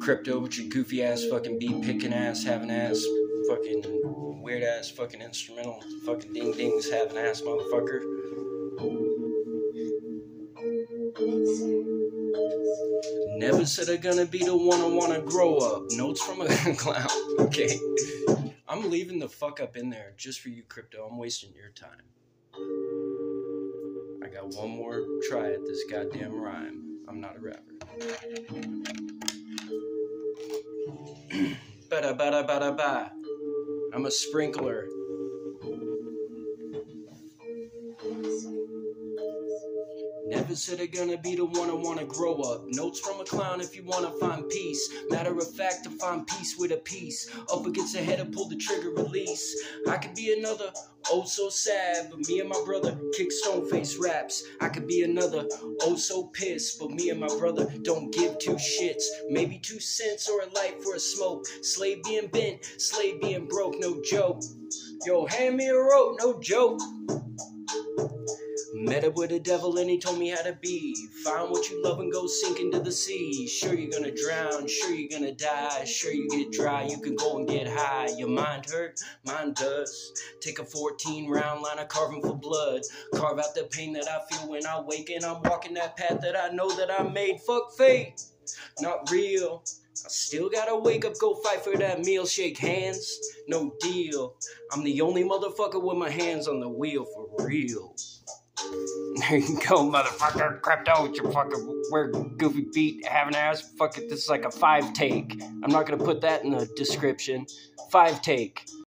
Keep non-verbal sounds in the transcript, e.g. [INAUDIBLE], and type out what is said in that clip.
Crypto with your goofy ass fucking beat picking ass, having ass, fucking weird ass fucking instrumental, fucking ding dings, having ass motherfucker. Never said I'm gonna be the one I wanna grow up. Notes from a [LAUGHS] clown. Okay. I'm leaving the fuck up in there just for you, crypto. I'm wasting your time. I got one more try at this goddamn rhyme. I'm not a rapper. Bada bada bada ba. I'm a sprinkler. Never said I'm gonna be the one I wanna grow up. Notes from a clown if you wanna find peace. Matter of fact, to find peace with a piece. Up against the head and pull the trigger release. I could be another, oh so sad. But me and my brother kick stone face raps. I could be another, oh so pissed. But me and my brother don't give two shits. Maybe two cents or a light for a smoke. Slave being bent, slave being broke, no joke. Yo, hand me a rope, no joke. Met up with the devil and he told me how to be. Find what you love and go sink into the sea. Sure, you're gonna drown, sure, you're gonna die. Sure, you get dry, you can go and get high. Your mind hurt, mine does. Take a 14 round line of carving for blood. Carve out the pain that I feel when I wake and I'm walking that path that I know that I made. Fuck fate, not real. I still gotta wake up, go fight for that meal, shake hands, no deal. I'm the only motherfucker with my hands on the wheel for real. There you go, motherfucker. Crypto with your fucking weird goofy beat, an ass. Fuck it, this is like a five take. I'm not gonna put that in the description. Five take.